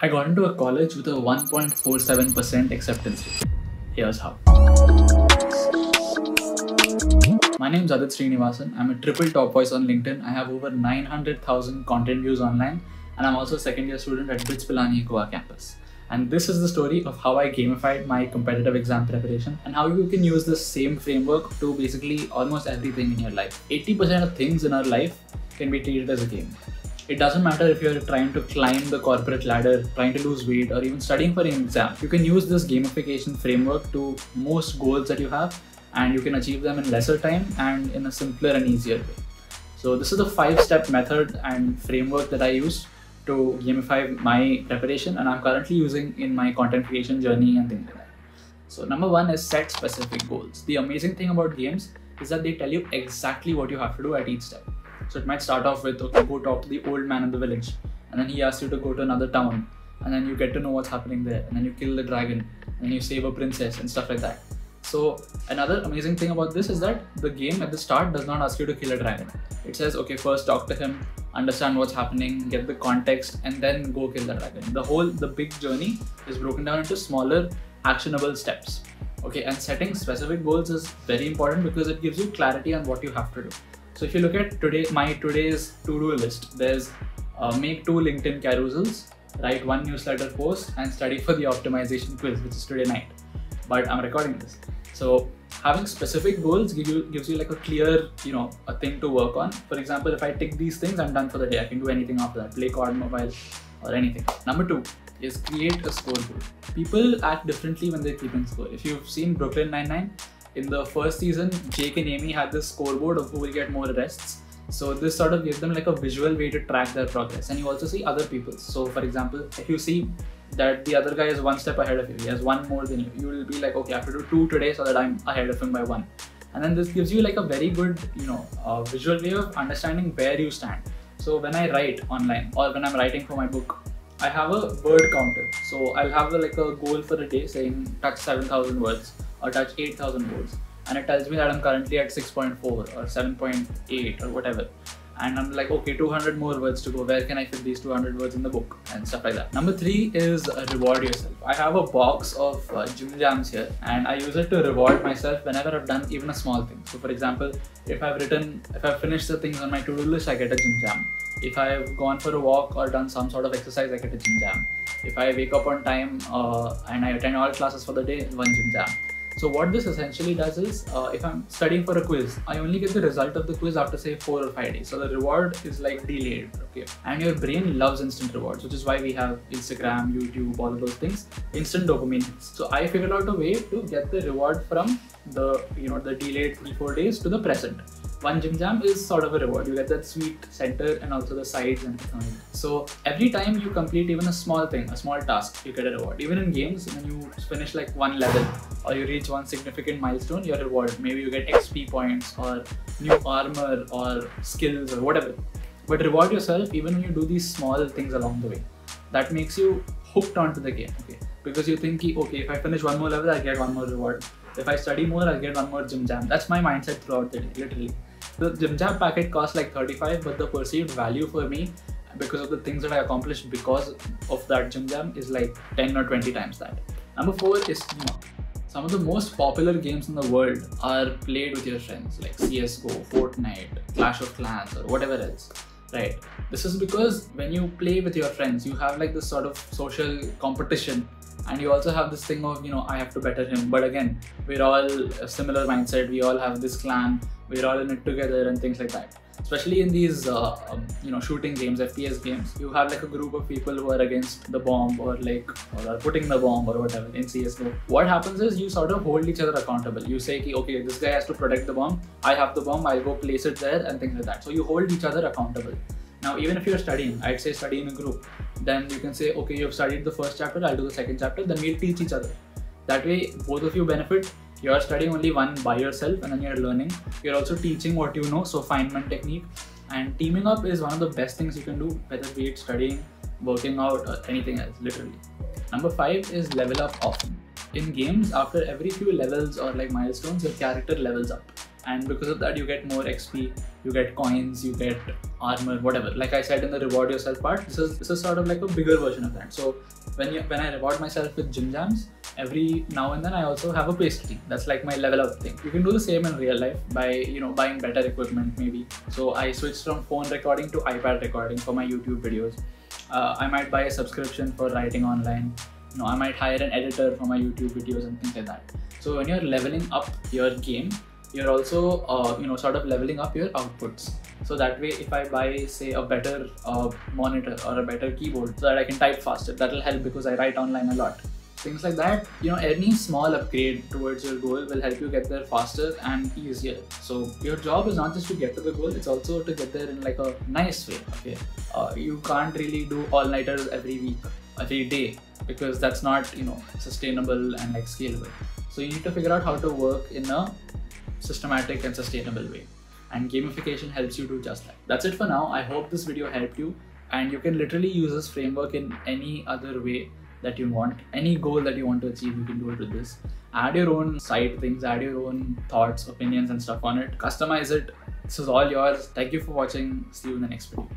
I got into a college with a 1.47% acceptance rate. Here's how. My name is Adit Sreenivasan. I'm a triple top voice on LinkedIn. I have over 900,000 content views online, and I'm also a second year student at BITS Pilani Goa campus. And this is the story of how I gamified my competitive exam preparation and how you can use the same framework to basically almost everything in your life. 80% of things in our life can be treated as a game. It doesn't matter if you're trying to climb the corporate ladder, trying to lose weight, or even studying for an exam. You can use this gamification framework to most goals that you have, and you can achieve them in lesser time and in a simpler and easier way. So, this is the five step method and framework that I use to gamify my preparation, and I'm currently using in my content creation journey and things like that. So, number one is set specific goals. The amazing thing about games is that they tell you exactly what you have to do at each step. So it might start off with okay, go talk to the old man in the village, and then he asks you to go to another town, and then you get to know what's happening there, and then you kill the dragon, and you save a princess and stuff like that. So another amazing thing about this is that the game at the start does not ask you to kill a dragon. It says okay, first talk to him, understand what's happening, get the context, and then go kill the dragon. The whole the big journey is broken down into smaller actionable steps. Okay, and setting specific goals is very important because it gives you clarity on what you have to do. So if you look at today, my today's to-do list, there's uh, make two LinkedIn carousels, write one newsletter post, and study for the optimization quiz, which is today night. But I'm recording this. So having specific goals give you, gives you like a clear, you know, a thing to work on. For example, if I tick these things, I'm done for the day. I can do anything after that, play COD mobile or anything. Number two is create a scoreboard. People act differently when they're keeping score. If you've seen Brooklyn Nine-Nine, in the first season, Jake and Amy had this scoreboard of who will get more arrests. So this sort of gives them like a visual way to track their progress. And you also see other people's. So for example, if you see that the other guy is one step ahead of you, he has one more than you, you will be like, okay, I have to do two today so that I'm ahead of him by one. And then this gives you like a very good, you know, uh, visual way of understanding where you stand. So when I write online or when I'm writing for my book, I have a word counter. So I'll have a, like a goal for a day saying touch 7,000 words or touch 8000 words and it tells me that I'm currently at 6.4 or 7.8 or whatever and I'm like, okay, 200 more words to go. Where can I fit these 200 words in the book and stuff like that. Number three is reward yourself. I have a box of uh, Jim Jams here, and I use it to reward myself whenever I've done even a small thing. So, for example, if I've written, if I've finished the things on my to-do list, I get a Jim Jam. If I've gone for a walk or done some sort of exercise, I get a Jim Jam. If I wake up on time uh, and I attend all classes for the day, one Jim Jam. So what this essentially does is, uh, if I'm studying for a quiz, I only get the result of the quiz after say four or five days. So the reward is like delayed, okay? And your brain loves instant rewards, which is why we have Instagram, YouTube, all of those things, instant dopamine. So I figured out a way to get the reward from the, you know, the delayed three, four days to the present one Jim Jam is sort of a reward. You get that sweet center and also the sides and everything. So every time you complete even a small thing, a small task, you get a reward. Even in games, when you finish like one level or you reach one significant milestone, you're rewarded. Maybe you get XP points or new armor or skills or whatever. But reward yourself even when you do these small things along the way. That makes you hooked onto the game. Okay. Because you think, okay, if I finish one more level, I get one more reward. If I study more, I'll get one more Jim Jam. That's my mindset throughout the day, literally. The Jim Jam packet costs like 35, but the perceived value for me because of the things that I accomplished because of that Jim Jam is like 10 or 20 times that. Number four is teamwork. Some of the most popular games in the world are played with your friends like CSGO, Fortnite, Clash of Clans or whatever else. Right. This is because when you play with your friends, you have like this sort of social competition and you also have this thing of you know i have to better him. But again we're all similar mindset. We all have this clan. We're all in it together and things like that. Especially in these uh, um, you know shooting games fps games. You have like a group of people who are against the bomb or like or are putting the bomb or whatever in csgo what happens is you sort of hold each other accountable. You say okay this guy has to protect the bomb. I have the bomb. I'll go place it there and things like that. So you hold each other accountable now, even if you're studying, I'd say study in a group. Then you can say, okay, you've studied the first chapter, I'll do the second chapter, then we'll teach each other. That way, both of you benefit. You're studying only one by yourself and then you're learning. You're also teaching what you know, so Feynman technique. And teaming up is one of the best things you can do, whether be it studying, working out, or anything else, literally. Number five is level up often. In games, after every few levels or like milestones, your character levels up and because of that you get more xp you get coins you get armor whatever. Like i said in the reward yourself part this is this is sort of like a bigger version of that. So when you when i reward myself with Jim Jams every now and then i also have a pastry that's like my level up thing. You can do the same in real life by you know buying better equipment maybe. So i switched from phone recording to ipad recording for my youtube videos. Uh, i might buy a subscription for writing online. You know i might hire an editor for my youtube videos and things like that. So when you're leveling up your game you're also uh, you know sort of leveling up your outputs. So that way if i buy say a better uh, monitor or a better keyboard so that i can type faster that'll help because i write online a lot. Things like that you know any small upgrade towards your goal will help you get there faster and easier. So your job is not just to get to the goal it's also to get there in like a nice way okay? Uh, you can't really do all-nighters every week every day because that's not you know sustainable and like scalable. So you need to figure out how to work in a systematic and sustainable way. And gamification helps you do just that. That's it for now. I hope this video helped you and you can literally use this framework in any other way that you want. Any goal that you want to achieve, you can do it with this. Add your own side things, add your own thoughts, opinions and stuff on it. Customize it. This is all yours. Thank you for watching. See you in the next video.